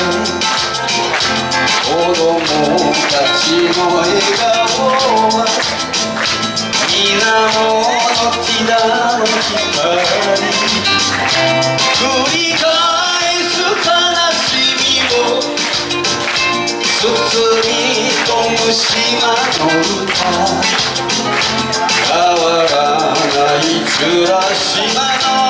子供たちの笑顔は皆面の木だの光繰り返す悲しみを包み込む島の歌変わらない暮ら島の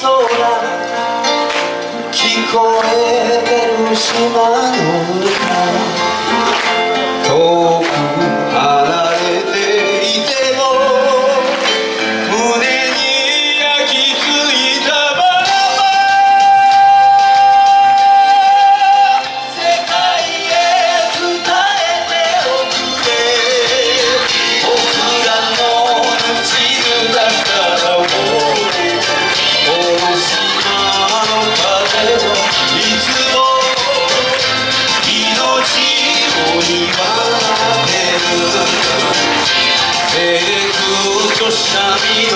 聞こえてる島の歌 Shami